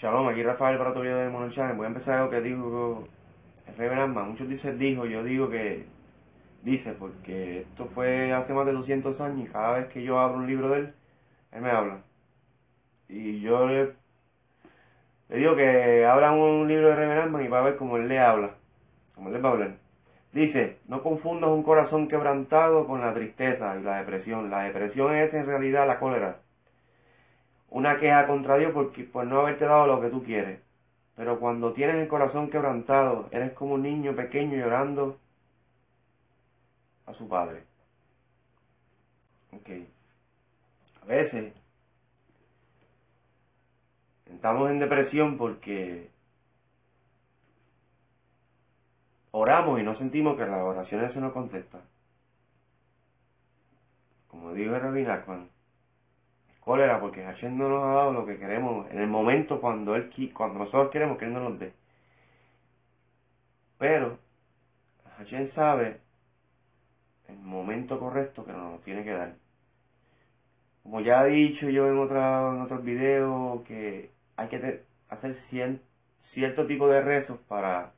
Shalom, aquí Rafael para tu video de Mono Channel. Voy a empezar algo que dijo el Reverend Muchos dicen dijo, yo digo que dice, porque esto fue hace más de 200 años y cada vez que yo abro un libro de él, él me habla. Y yo le, digo que abra un libro de Reverend y va a ver cómo él le habla, como él le va a hablar. Dice, no confundas un corazón quebrantado con la tristeza y la depresión. La depresión es en realidad la cólera una queja contra Dios por, no haberte dado lo que tú quieres. Pero cuando tienes el corazón quebrantado, eres como un niño pequeño llorando a su padre. Ok. A veces estamos en depresión porque oramos y no sentimos que las oraciones se nos contestan. Como dijo Rabbi cólera porque Hashem no nos ha dado lo que queremos en el momento cuando él cuando nosotros queremos que él nos dé. Pero Hashem sabe el momento correcto que nos tiene que dar. Como ya he dicho yo en, otra, en otros videos, que hay que hacer cierto tipo de rezos para,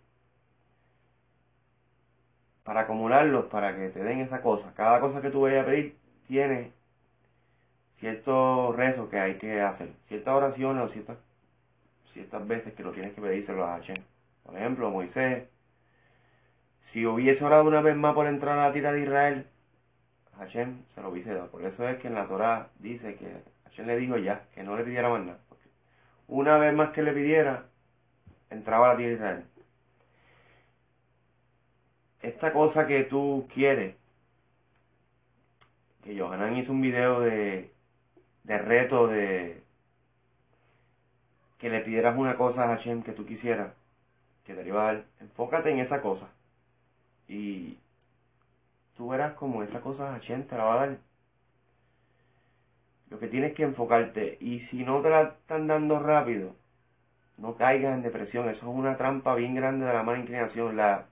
para acumularlos, para que te den esa cosa. Cada cosa que tú vayas a pedir tiene ciertos rezos que hay que hacer, ciertas oraciones o ciertas, ciertas veces que lo tienes que pedírselo a Hashem. Por ejemplo, Moisés, si hubiese orado una vez más por entrar a la tierra de Israel, Hashem se lo hubiese dado. Por eso es que en la Torah dice que Hashem le dijo ya, que no le pidiera más nada. una vez más que le pidiera, entraba a la tierra de Israel. Esta cosa que tú quieres, que Johanan hizo un video de de reto de que le pidieras una cosa a Hashem que tú quisieras, que te iba a dar, enfócate en esa cosa. Y tú verás como esa cosa Hashem te la va a dar. Lo que tienes que enfocarte. Y si no te la están dando rápido, no caigas en depresión. Eso es una trampa bien grande de la mala inclinación. La,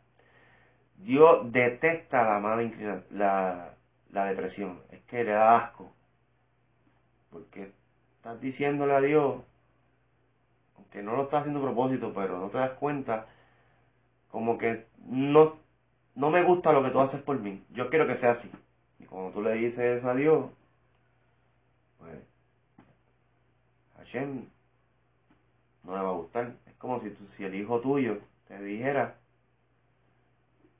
Dios detesta la mala inclinación, la, la depresión. Es que le da asco. Porque estás diciéndole a Dios, aunque no lo estás haciendo a propósito, pero no te das cuenta, como que no, no me gusta lo que tú haces por mí. Yo quiero que sea así. Y cuando tú le dices eso a Dios, pues Hashem no le va a gustar. Es como si, si el hijo tuyo te dijera,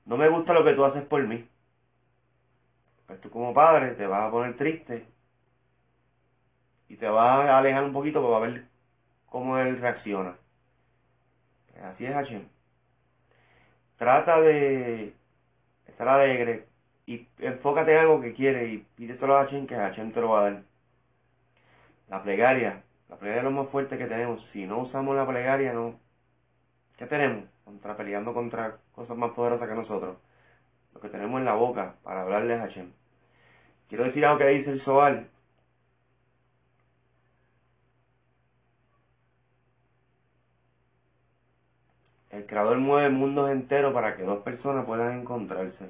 no me gusta lo que tú haces por mí. Pues tú como padre te vas a poner triste y te va a alejar un poquito para ver cómo él reacciona. Así es Hashem. Trata de estar alegre y enfócate en algo que quiere y pídetelo a Hashem que Hashem te lo va a dar. La plegaria, la plegaria es lo más fuerte que tenemos. Si no usamos la plegaria, no. ¿Qué tenemos? Contra peleando contra cosas más poderosas que nosotros. Lo que tenemos en la boca para hablarle a Hashem. Quiero decir algo que dice el Soal El creador mueve mundos enteros para que dos personas puedan encontrarse.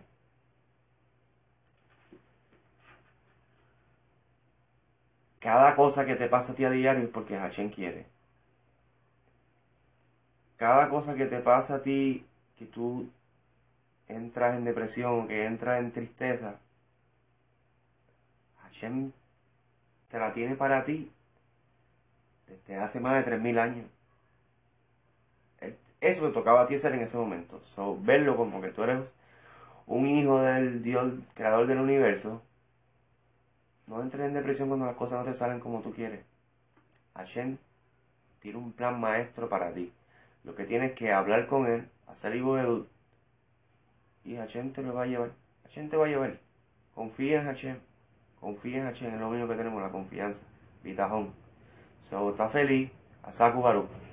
Cada cosa que te pasa a ti a diario es porque Hashem quiere. Cada cosa que te pasa a ti, que tú entras en depresión, que entras en tristeza, Hashem te la tiene para ti desde hace más de 3.000 años. Eso te tocaba a ti hacer en ese momento. So, verlo como que tú eres un hijo del Dios, creador del universo. No entres en depresión cuando las cosas no te salen como tú quieres. Hashem tiene un plan maestro para ti. Lo que tienes que hablar con él, hacer de y Hashem te lo va a llevar. Hashem te va a llevar. Confía en Hashem. Confía en Hashem. Es lo único que tenemos, la confianza. Vitajón. So, está feliz. Asaku Baruch.